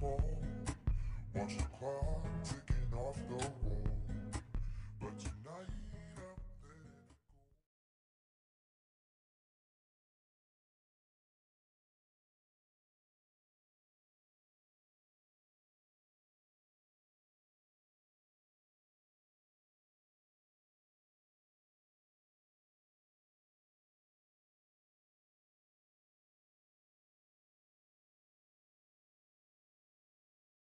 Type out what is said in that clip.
small. Watch the clock